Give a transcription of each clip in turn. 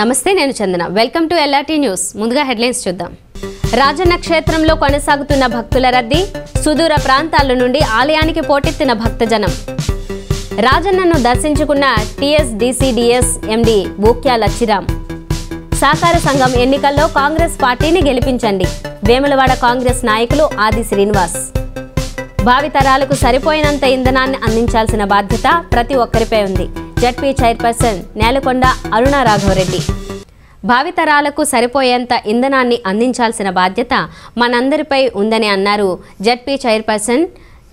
నమస్తే నేను Chandana. Welcome to L R T news. ముందుగా హెడ్లైన్స్ చూద్దాం. రాజన్న క్షేత్రంలో కొనసాగుతున్న భక్తుల రద్దీ సుదూర ప్రాంతాల నుండి ఆలయానికి పోటెత్తిన భక్తజనం. రాజన్నను దర్శించుకున్న టీఎస్డీసీడీఎస్ ఎండి బూక్యా లచ్చిరాం సహకార సంఘం ఎన్నికల్లో కాంగ్రెస్ పార్టీని గెలిపించండి. వేములవాడ కాంగ్రెస్ నాయకులు ఆది శ్రీనివాస్. భావితరాలకు సరిపోయినంత ఇంధనాన్ని అందించాల్సిన బాధ్యత ప్రతి ఒక్కరిపై ఉంది. Z P chairperson Nelakonda Aruna Raghava Reddy భావితరాలకు సరిపోయేంత ఇంధనాన్ని అందించాల్సిన బాధ్యత మనందరిపై ఉందని అన్నారు Z P chairperson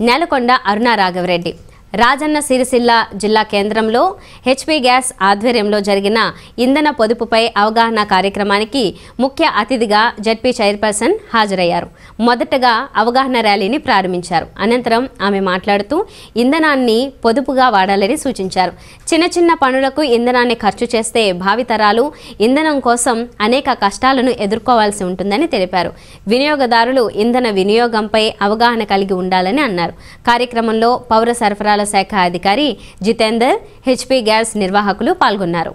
Nelakonda Aruna Raghava Reddy Rajanna Sircilla జిల్లా కేంద్రంలో హెచ్పి గ్యాస్ ఆధ్వర్యంలో జరిగిన ఇంధన పొదుపుపై అవగాహన కార్యక్రమానికి ముఖ్య అతిథిగా జడ్పీ చైర్పర్సన్ హాజరయ్యారు. మొదటగా అవగాహన ర్యాలీని ప్రారంభించారు. అనంతరం ఆమె మాట్లాడుతూ ఇంధనాన్ని పొదుపుగా వాడాలని సూచించారు. చిన్న చిన్న పనులకు ఇంధనాన్ని ఖర్చు చేస్తే భావితరాలు ఇంధనం కోసం అనేక కష్టాలను ఎదుర్కోవాల్సి ఉంటుందని తెలిపారు. వినియోగదారులు ఇంధన వినియోగంపై అవగాహన కలిగి ఉండాలని అన్నారు. కార్యక్రమంలో పౌర సరఫరా సరఫరాల శాఖ అధికారి జితేందర్ హెచ్పి గ్యాస్ నిర్వాహకులు పాల్గొన్నారు.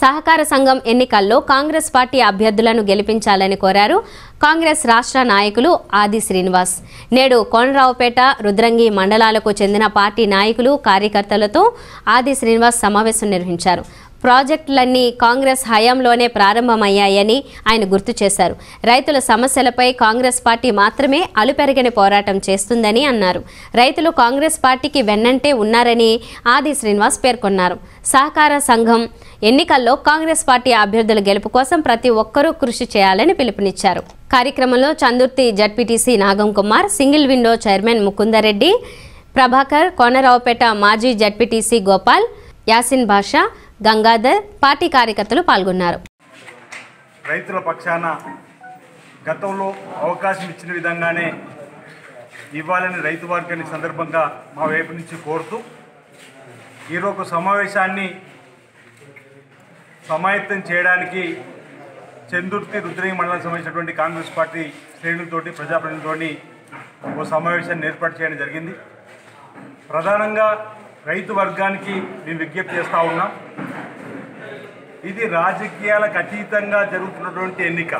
సహకార సంఘం ఎన్నికల్లో కాంగ్రెస్ పార్టీ అభ్యర్థులను గెలిపించాలని కోరారు కాంగ్రెస్ రాష్ట్ర నాయకులు ఆది శ్రీనివాస్. నేడు కోనరావుపేట రుద్రంగి మండలాలకు చెందిన పార్టీ నాయకులు కార్యకర్తలతో ఆది శ్రీనివాస్ సమావేశం నిర్వహించారు. ప్రాజెక్టులన్నీ కాంగ్రెస్ హయాంలోనే ప్రారంభమయ్యాయని ఆయన గుర్తు చేశారు. రైతుల సమస్యలపై కాంగ్రెస్ పార్టీ మాత్రమే అలుపెరగని పోరాటం చేస్తుందని అన్నారు. రైతులు కాంగ్రెస్ పార్టీకి వెన్నంటే ఉన్నారని ఆది శ్రీనివాస్ పేర్కొన్నారు. సహకార సంఘం ఎన్నికల్లో కాంగ్రెస్ పార్టీ అభ్యర్థుల గెలుపు కోసం ప్రతి ఒక్కరూ కృషి చేయాలని పిలుపునిచ్చారు. కార్యక్రమంలో Chandurthi Z P T C Nagam Kumar single window chairman Mukunda Reddy Prabhakar Konaraopeta మాజీ Z P T C Gopal Yasin Basha Gangadhar party కార్యకర్తలు పాల్గొన్నారు. రైతుల పక్షాన గతంలో అవకాశం ఇచ్చిన విధంగానే ఇవ్వాలని రైతు వర్గాన్ని సందర్భంగా మా వైపు నుంచి కోరుతూ ఈరోజు సమావేశాన్ని సమాయత్తం చేయడానికి చందుర్తి రుద్రంగి మండలం సంబంధించినటువంటి కాంగ్రెస్ పార్టీ శ్రేణులతోటి ప్రజాప్రతినిధులతోని ఓ సమావేశాన్ని ఏర్పాటు చేయడం జరిగింది. ప్రధానంగా రైతు వర్గానికి మేము విజ్ఞప్తి చేస్తూ ఉన్నాం. ఇది రాజకీయాలకు అతీతంగా జరుగుతున్నటువంటి ఎన్నిక.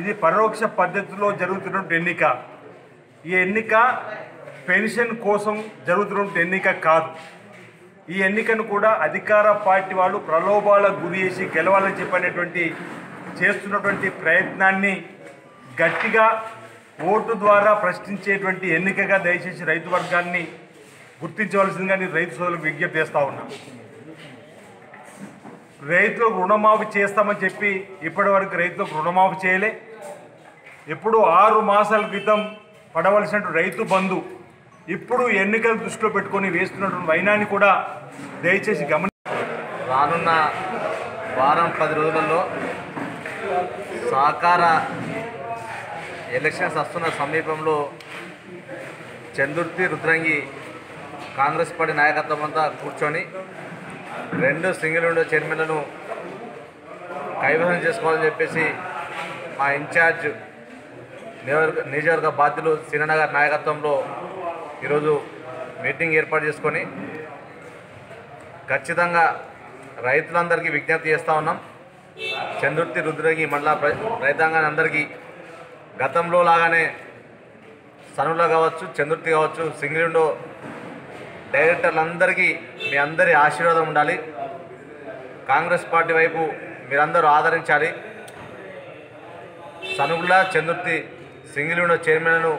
ఇది పరోక్ష పద్ధతిలో జరుగుతున్నటువంటి ఎన్నిక. ఈ ఎన్నిక పెన్షన్ కోసం జరుగుతున్నటువంటి ఎన్నిక కాదు. ఈ ఎన్నికను కూడా అధికార పార్టీ వాళ్ళు ప్రలోభాలకు గురి చేసి గెలవాలని చెప్పనేటువంటి చేస్తున్నటువంటి ప్రయత్నాన్ని గట్టిగా ఓటు ద్వారా ప్రశ్నించేటువంటి ఎన్నికగా దయచేసి రైతు వర్గాన్ని గుర్తించవలసిందిగా నేను రైతు సోదరులకు విజ్ఞప్తి చేస్తూ ఉన్నా. రైతులకు రుణమాఫీ చేస్తామని చెప్పి ఇప్పటి వరకు రైతులకు రుణమాఫీ చేయలే. ఎప్పుడు ఆరు మాసాల క్రితం పడవలసిన రైతు బంధు ఇప్పుడు ఎన్నికలు దృష్టిలో పెట్టుకొని వేస్తున్నటువంటి వైనాన్ని కూడా దయచేసి గమని రానున్న వారం పది రోజులలో సహకార ఎలక్షన్స్ వస్తున్న సమీపంలో చందుర్తి రుద్రంగి కాంగ్రెస్ పార్టీ నాయకత్వం అంతా కూర్చొని రెండు సింగిల్ విండో చైర్మన్లను కైవసం చేసుకోవాలని చెప్పేసి మా ఇన్ఛార్జ్ నియోజక నియోజకవర్గ బాధ్యులు సినన్న నాయకత్వంలో ఈరోజు మీటింగ్ ఏర్పాటు చేసుకొని ఖచ్చితంగా రైతులందరికీ విజ్ఞప్తి చేస్తూ ఉన్నాం. చంద్రుర్తి రుద్రగి మండల రైతాంగాన్ని అందరికీ గతంలో లాగానే సనులో కావచ్చు చంద్రుర్తి కావచ్చు సింగిల్ విండో డైరెక్టర్లందరికీ మీ అందరి ఆశీర్వాదం ఉండాలి. కాంగ్రెస్ పార్టీ వైపు మీరందరూ ఆదరించాలి. సనుగుల చంద్రుతి సింగిల్ చైర్మన్ను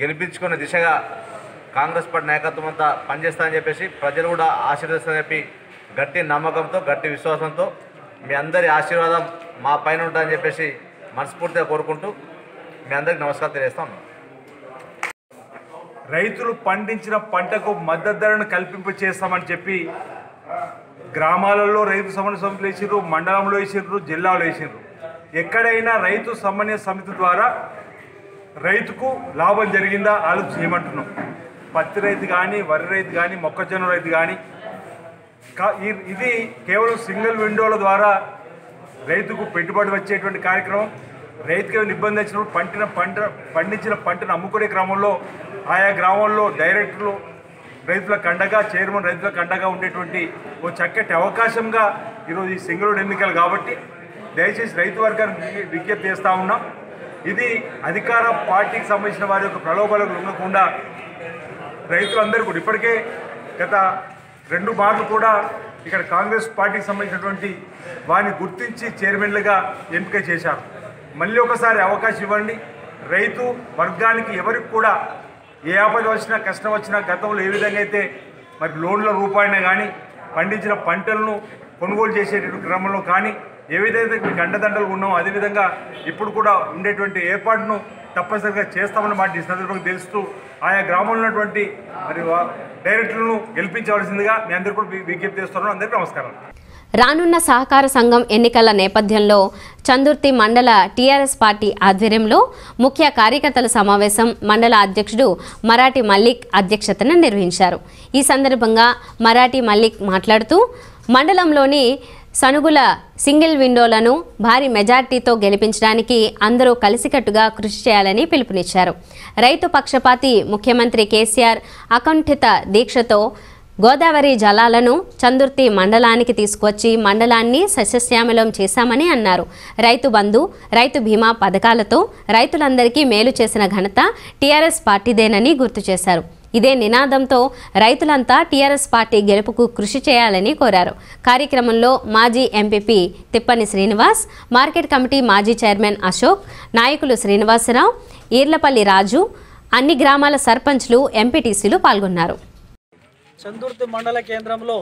గెలిపించుకునే దిశగా కాంగ్రెస్ పార్టీ నాయకత్వం అంతా పనిచేస్తానని చెప్పేసి ప్రజలు కూడా ఆశీర్వదిస్తారని చెప్పి గట్టి నమ్మకంతో గట్టి విశ్వాసంతో మీ అందరి ఆశీర్వాదం మా పైన ఉంటుందని చెప్పేసి మనస్ఫూర్తిగా కోరుకుంటూ మీ అందరికి నమస్కారం తెలియజేస్తా ఉన్నాం. రైతులు పండించిన పంటకు మద్దతు ధరను కల్పింప చేస్తామని చెప్పి గ్రామాలలో రైతు సమన్వయ సమితులు వేసిర్రు మండలంలో వేసిర్రు జిల్లాలో వేసిర్రు ఎక్కడైనా రైతు సమన్వయ సమితి ద్వారా రైతుకు లాభం జరిగిందా ఆలోచన చేయమంటున్నాం. పత్తి రైతు కానీ వరి రైతు కానీ మొక్కజొన్న రైతు కానీ ఇది కేవలం సింగిల్ విండోల ద్వారా రైతుకు పెట్టుబడి వచ్చేటువంటి కార్యక్రమం. రైతుకు ఇబ్బంది వచ్చినప్పుడు పంటిన పంట పండించిన పంటను అమ్ముకునే క్రమంలో ఆయా గ్రామాల్లో డైరెక్టర్లు రైతులకు అండగా చైర్మన్ రైతులకు అండగా ఉండేటువంటి ఓ చక్కటి అవకాశంగా ఈరోజు ఈ సింగళూరు ఎన్నికలు కాబట్టి దయచేసి రైతు వర్గానికి విజ్ఞప్తి చేస్తూ ఉన్నాం. ఇది అధికార పార్టీకి సంబంధించిన వారి యొక్క ప్రలోభాలకు లొంగకుండా రైతులందరూ కూడా ఇప్పటికే గత రెండు మార్లు కూడా ఇక్కడ కాంగ్రెస్ పార్టీకి సంబంధించినటువంటి వారిని గుర్తించి చైర్మన్లుగా ఎంపిక చేశారు. మళ్ళీ ఒకసారి అవకాశం ఇవ్వండి. రైతు వర్గానికి ఎవరికి కూడా ఏ ఆపద వచ్చినా కష్టం వచ్చినా గతంలో ఏ విధంగా అయితే మరి లోన్ల రూపాయన కానీ పండించిన పంటలను కొనుగోలు చేసేటువంటి క్రమంలో కానీ ఏ విధంగా మీకు అండదండలు ఉన్నామో అదేవిధంగా ఇప్పుడు కూడా ఉండేటువంటి ఏర్పాటును తప్పనిసరిగా చేస్తామని మాట ఈ సందర్భంగా తెలుస్తూ ఆయా గ్రామంలో ఉన్నటువంటి మరి డైరెక్టర్లను గెలిపించవలసిందిగా మీ అందరూ కూడా విజ్ఞప్తి చేస్తున్నాను. అందరికీ నమస్కారం రానున్న సహకార సంఘం ఎన్నికల నేపథ్యంలో చందుర్తి మండల టీఆర్ఎస్ పార్టీ ఆధ్వర్యంలో ముఖ్య కార్యకర్తల సమావేశం మండల అధ్యక్షుడు మరాఠీ మల్లిక్ అధ్యక్షతన నిర్వహించారు. ఈ సందర్భంగా మరాఠీ మల్లిక్ మాట్లాడుతూ మండలంలోని సనుగుల సింగిల్ విండోలను భారీ మెజార్టీతో గెలిపించడానికి అందరూ కలిసికట్టుగా కృషి చేయాలని పిలుపునిచ్చారు. రైతు పక్షపాతి ముఖ్యమంత్రి కేసీఆర్ అకంఠిత దీక్షతో గోదావరి జలాలను చందుర్తి మండలానికి తీసుకొచ్చి మండలాన్ని సస్యశ్యామలం చేశామని అన్నారు. రైతు బంధు రైతు బీమా పథకాలతో రైతులందరికీ మేలు చేసిన ఘనత టీఆర్ఎస్ పార్టీదేనని గుర్తు చేశారు. ఇదే నినాదంతో రైతులంతా టీఆర్ఎస్ పార్టీ గెలుపుకు కృషి చేయాలని కోరారు. కార్యక్రమంలో మాజీ M P P Tippani Srinivas market committee మాజీ చైర్మన్ అశోక్ నాయకులు శ్రీనివాసరావు ఈర్లపల్లి రాజు అన్ని గ్రామాల సర్పంచ్లు ఎంపీటీసీలు పాల్గొన్నారు. చందుర్తి మండల కేంద్రంలో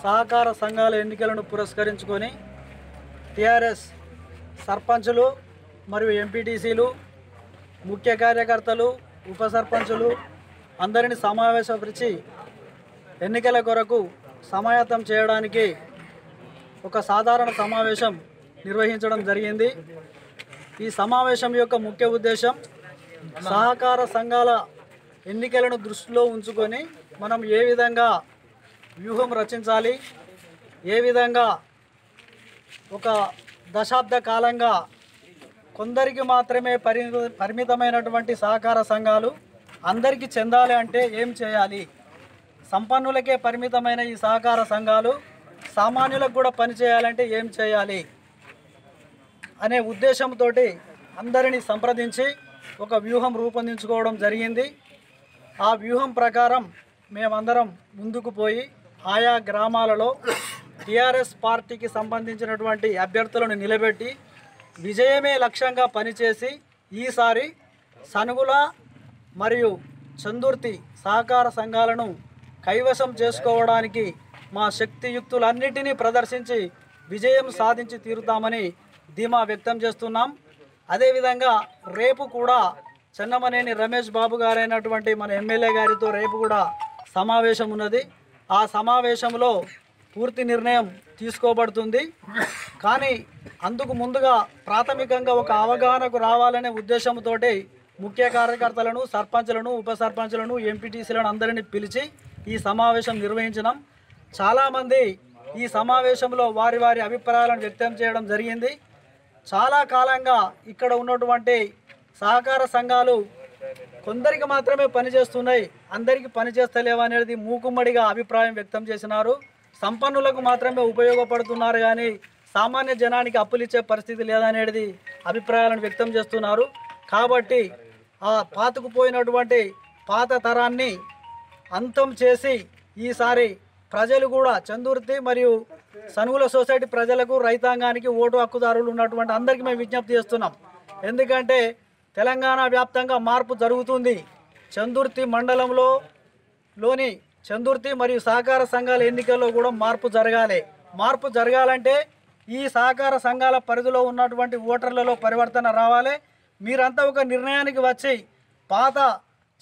సహకార సంఘాల ఎన్నికలను పురస్కరించుకొని టిఆర్ఎస్ సర్పంచులు మరియు ఎంపీటీసీలు ముఖ్య కార్యకర్తలు ఉప సర్పంచులు అందరిని సమావేశపరిచి ఎన్నికల కొరకు సమాయత్తం చేయడానికి ఒక సాధారణ సమావేశం నిర్వహించడం జరిగింది. ఈ సమావేశం యొక్క ముఖ్య ఉద్దేశం సహకార సంఘాల ఎన్నికలను దృష్టిలో ఉంచుకొని మనం ఏ విధంగా వ్యూహం రచించాలి ఏ విధంగా ఒక దశాబ్ద కాలంగా కొందరికి మాత్రమే పరి పరిమితమైనటువంటి సహకార సంఘాలు అందరికీ చెందాలి అంటే ఏం చేయాలి? సంపన్నులకే పరిమితమైన ఈ సహకార సంఘాలు సామాన్యులకు కూడా పనిచేయాలంటే ఏం చేయాలి? అనే ఉద్దేశంతో అందరినీ సంప్రదించి ఒక వ్యూహం రూపొందించుకోవడం జరిగింది. ఆ వ్యూహం ప్రకారం మేమందరం ముందుకు పోయి ఆయా గ్రామాలలో టీఆర్ఎస్ పార్టీకి సంబంధించినటువంటి అభ్యర్థులను నిలబెట్టి విజయమే లక్ష్యంగా పనిచేసి ఈసారి సనుగుల మరియు చందుర్తి సహకార సంఘాలను కైవసం చేసుకోవడానికి మా శక్తియుక్తులన్నిటినీ ప్రదర్శించి విజయం సాధించి తీరుతామని ధీమా వ్యక్తం చేస్తున్నాం. అదేవిధంగా రేపు కూడా చెన్నమనేని రమేష్ బాబు గారైనటువంటి మన ఎమ్మెల్యే గారితో రేపు కూడా సమావేశం ఉన్నది ఆ సమావేశంలో పూర్తి నిర్ణయం తీసుకోబడుతుంది. కానీ అందుకు ముందుగా ప్రాథమికంగా ఒక అవగాహనకు రావాలనే ఉద్దేశంతో ముఖ్య కార్యకర్తలను సర్పంచ్లను ఉప సర్పంచ్లను ఎంపీటీసీలను అందరినీ పిలిచి ఈ సమావేశం నిర్వహించినాం. చాలామంది ఈ సమావేశంలో వారి వారి అభిప్రాయాలను వ్యక్తం చేయడం జరిగింది. చాలా కాలంగా ఇక్కడ ఉన్నటువంటి సహకార సంఘాలు కొందరికి మాత్రమే పనిచేస్తున్నాయి అందరికీ పనిచేస్తలేవు అనేది మూకుమ్మడిగా అభిప్రాయం వ్యక్తం చేసినారు. సంపన్నులకు మాత్రమే ఉపయోగపడుతున్నారు కానీ సామాన్య జనానికి అప్పులు ఇచ్చే పరిస్థితి లేదనేది అభిప్రాయాలను వ్యక్తం చేస్తున్నారు. కాబట్టి ఆ పాతుకుపోయినటువంటి పాత తరాన్ని అంతం చేసి ఈసారి ప్రజలు కూడా చందుర్తి మరియు సనుగుల సొసైటీ ప్రజలకు రైతాంగానికి ఓటు హక్కుదారులు ఉన్నటువంటి అందరికీ మేము విజ్ఞప్తి చేస్తున్నాం. ఎందుకంటే తెలంగాణ వ్యాప్తంగా మార్పు జరుగుతుంది. చందుర్తి మండలంలో లోని చందుర్తి మరియు సహకార సంఘాల ఎన్నికల్లో కూడా మార్పు జరగాలి. మార్పు జరగాలంటే ఈ సహకార సంఘాల పరిధిలో ఉన్నటువంటి ఓటర్లలో పరివర్తన రావాలి. మీరంతా ఒక నిర్ణయానికి వచ్చి పాత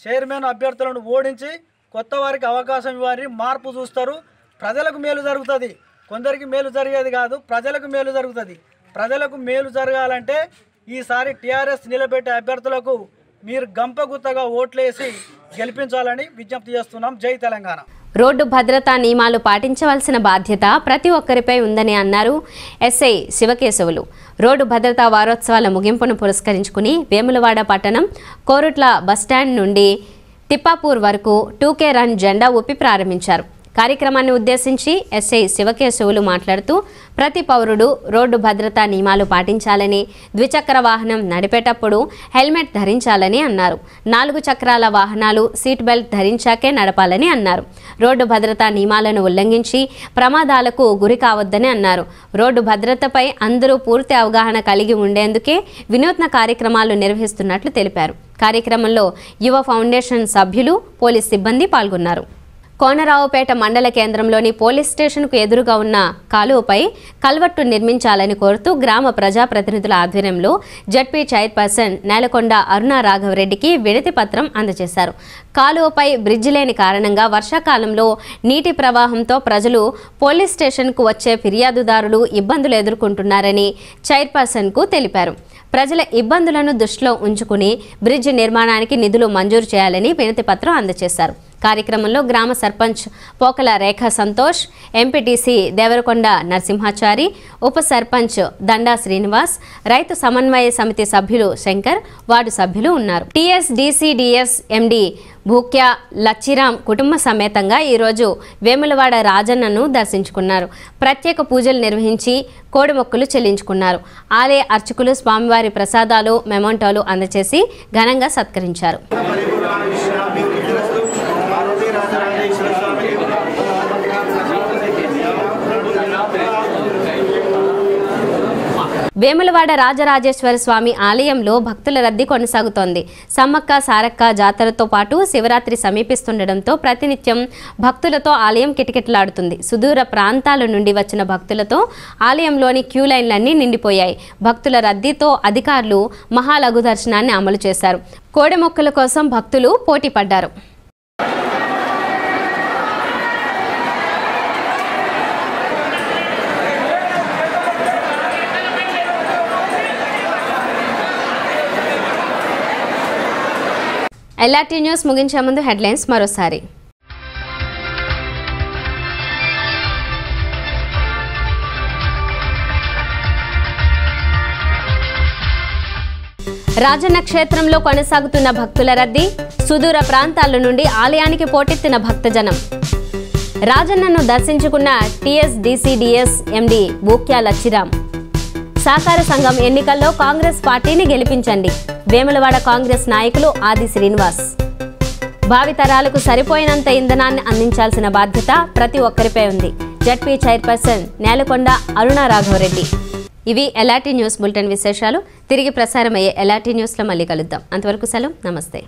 చైర్మన్ అభ్యర్థులను ఓడించి కొత్త వారికి అవకాశం ఇవ్వాలి. మార్పు చూస్తారు. ప్రజలకు మేలు జరుగుతుంది. కొందరికి మేలు జరిగేది కాదు. ప్రజలకు మేలు జరుగుతుంది. ప్రజలకు మేలు జరగాలంటే ఈసారి టీఆర్ఎస్ నిలబెట్టే అభ్యర్థులకు మీరు గంపగుత్తగా ఓట్లేసి గెలిపించాలని విజ్ఞప్తి చేస్తున్నాం. జై తెలంగాణ. రోడ్డు భద్రతా నియమాలు పాటించవలసిన బాధ్యత ప్రతి ఒక్కరిపై ఉందని అన్నారు ఎస్ఐ శివకేశవులు. రోడ్డు భద్రతా వారోత్సవాల ముగింపును పురస్కరించుకుని వేములవాడ పట్టణం కోరుట్ల బస్టాండ్ నుండి తిప్పాపూర్ వరకు టూకే రన్ జెండా ఊపి ప్రారంభించారు. కార్యక్రమాన్ని ఉద్దేశించి ఎస్ఐ శివకేశవులు మాట్లాడుతూ ప్రతి పౌరుడు రోడ్డు భద్రతా నియమాలు పాటించాలని ద్విచక్ర వాహనం నడిపేటప్పుడు హెల్మెట్ ధరించాలని అన్నారు. నాలుగు చక్రాల వాహనాలు సీట్ బెల్ట్ ధరించాకే నడపాలని అన్నారు. రోడ్డు భద్రతా నియమాలను ఉల్లంఘించి ప్రమాదాలకు గురి కావద్దని అన్నారు. రోడ్డు భద్రతపై అందరూ పూర్తి అవగాహన కలిగి ఉండేందుకే వినూత్న కార్యక్రమాలు నిర్వహిస్తున్నట్లు తెలిపారు. కార్యక్రమంలో యువ ఫౌండేషన్ సభ్యులు పోలీస్ సిబ్బంది పాల్గొన్నారు. కోనరావుపేట మండల కేంద్రంలోని పోలీస్ స్టేషన్కు ఎదురుగా ఉన్న కాలువపై కల్వట్టు నిర్మించాలని కోరుతూ గ్రామ ప్రజాప్రతినిధుల ఆధ్వర్యంలో జడ్పీ చైర్పర్సన్ నేలకొండ అరుణ రాఘవరెడ్డికి వినతి పత్రం అందజేశారు. కాలువపై బ్రిడ్జి లేని కారణంగా వర్షాకాలంలో నీటి ప్రవాహంతో ప్రజలు పోలీస్ స్టేషన్కు వచ్చే ఫిర్యాదుదారులు ఇబ్బందులు ఎదుర్కొంటున్నారని చైర్పర్సన్కు తెలిపారు. ప్రజల ఇబ్బందులను దృష్టిలో ఉంచుకుని బ్రిడ్జ్ నిర్మాణానికి నిధులు మంజూరు చేయాలని వినతి పత్రం అందజేశారు. కార్యక్రమంలో గ్రామ sarpanch Pokala Rekha Santosh M P T C Devarakonda Narasimhachari ఉప సర్పంచ్ దండా శ్రీనివాస్ రైతు సమన్వయ సమితి సభ్యులు శంకర్ వార్డు సభ్యులు ఉన్నారు. టీఎస్ డిసిడిఎస్ ఎండి భూక్య లచ్చిరామ్ కుటుంబ సమేతంగా ఈరోజు వేములవాడ రాజన్నను దర్శించుకున్నారు. ప్రత్యేక పూజలు నిర్వహించి కోడి మొక్కులు చెల్లించుకున్నారు. ఆలయ అర్చకులు స్వామివారి ప్రసాదాలు మెమోంటోలు అందచేసి ఘనంగా సత్కరించారు. వేములవాడ రాజరాజేశ్వర స్వామి ఆలయంలో భక్తుల రద్దీ కొనసాగుతోంది. సమ్మక్క సారక్క జాతరతో పాటు శివరాత్రి సమీపిస్తుండటంతో ప్రతినిత్యం భక్తులతో ఆలయం కిటకిటలాడుతుంది. సుదూర ప్రాంతాల నుండి వచ్చిన భక్తులతో ఆలయంలోని క్యూ లైన్లన్నీ నిండిపోయాయి. భక్తుల రద్దీతో అధికారులు మహాలఘు దర్శనాన్ని అమలు చేశారు. కోడె మొక్కల కోసం భక్తులు పోటీ పడ్డారు. ఎల్ఆర్టీ న్యూస్ ముగించే ముందు హెడ్లైన్స్ మరోసారి. రాజన్న క్షేత్రంలో కొనసాగుతున్న భక్తుల రద్దీ సుదూర ప్రాంతాల నుండి ఆలయానికి పోటెత్తిన భక్తజనం. రాజన్నను దర్శించుకున్న టీఎస్ డిసిడిఎస్ ఎండి బూక్యాల చిరామ్ సహకార సంఘం ఎన్నికల్లో కాంగ్రెస్ పార్టీని గెలిపించండి. వేములవాడ కాంగ్రెస్ నాయకులు ఆది శ్రీనివాస్. భావితరాలకు సరిపోయినంత ఇంధనాన్ని అందించాల్సిన బాధ్యత ప్రతి ఒక్కరిపై ఉంది. Z P chairperson Nelakonda Aruna Raghava Reddy. ఇవి ఎలాంటి న్యూస్ బులెటిన్ విశేషాలు. తిరిగి ప్రసారమయ్యే ఎలాంటి న్యూస్లో మళ్ళీ కలుద్దాం. అంతవరకు సెలవు. నమస్తే.